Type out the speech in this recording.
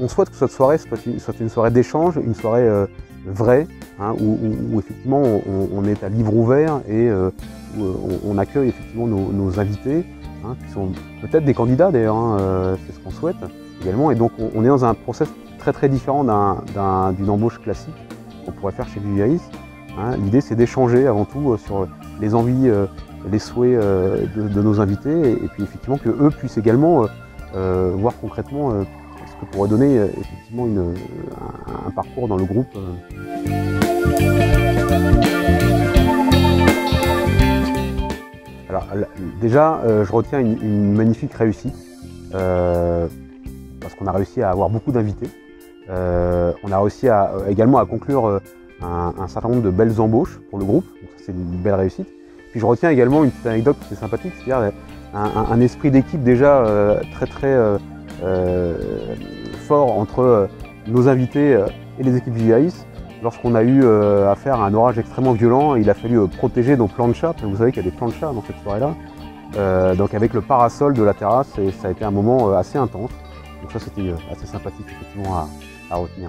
on, souhaite que cette soirée soit une, soirée d'échange, une soirée vraie, hein, où, effectivement on, est à livre ouvert et où on, accueille effectivement nos, invités, hein, qui sont peut-être des candidats d'ailleurs, hein, c'est ce qu'on souhaite également. Et donc on, est dans un process très très différent d'une embauche classique qu'on pourrait faire chez Viviaïs. L'idée c'est d'échanger avant tout sur les envies, les souhaits de, nos invités et, puis effectivement que eux puissent également voir concrètement ce que pourrait donner effectivement un, parcours dans le groupe. Alors déjà, je retiens une, magnifique réussite parce qu'on a réussi à avoir beaucoup d'invités. on a réussi également à conclure un, certain nombre de belles embauches pour le groupe, donc c'est une belle réussite. Puis je retiens également une petite anecdote qui est sympathique, c'est-à-dire un, esprit d'équipe déjà très très euh, fort entre euh, nos invités euh, et les équipes VIAIS. Lorsqu'on a eu affaire à un orage extrêmement violent, il a fallu protéger nos plans de chat. Vous savez qu'il y a des plans de chat dans cette soirée-là. donc avec le parasol de la terrasse, ça a été un moment assez intense. Donc ça c'était assez sympathique effectivement à retenir.